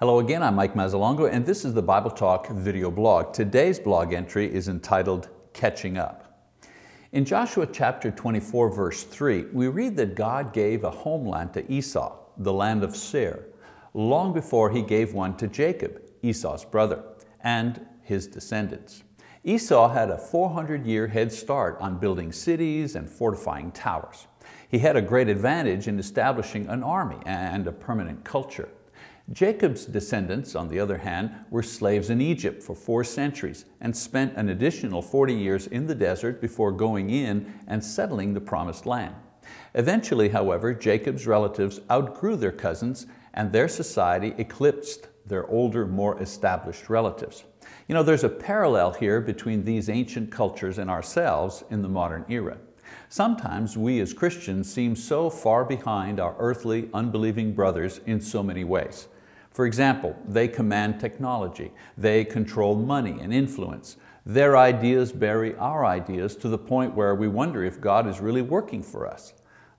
Hello again, I'm Mike Mazzalongo and this is the Bible Talk video blog. Today's blog entry is entitled Catching Up. In Joshua chapter 24 verse 3, we read that God gave a homeland to Esau, the land of Seir, long before he gave one to Jacob, Esau's brother, and his descendants. Esau had a 400-year head start on building cities and fortifying towers. He had a great advantage in establishing an army and a permanent culture. Jacob's descendants, on the other hand, were slaves in Egypt for four centuries and spent an additional 40 years in the desert before going in and settling the promised land. Eventually, however, Jacob's relatives outgrew their cousins and their society eclipsed their older, more established relatives. You know, there's a parallel here between these ancient cultures and ourselves in the modern era. Sometimes we as Christians seem so far behind our earthly, unbelieving brothers in so many ways. For example, they command technology, they control money and influence. Their ideas bury our ideas to the point where we wonder if God is really working for us.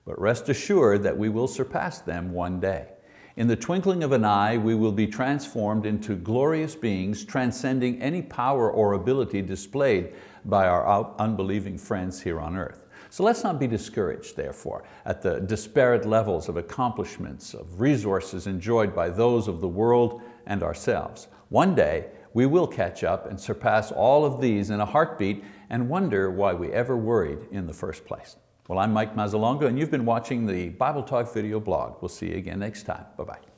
But rest assured that we will surpass them one day. In the twinkling of an eye, we will be transformed into glorious beings transcending any power or ability displayed by our unbelieving friends here on earth. So let's not be discouraged, therefore, at the disparate levels of accomplishments, of resources enjoyed by those of the world and ourselves. One day, we will catch up and surpass all of these in a heartbeat and wonder why we ever worried in the first place. Well, I'm Mike Mazzalongo and you've been watching the Bible Talk video blog. We'll see you again next time. Bye-bye.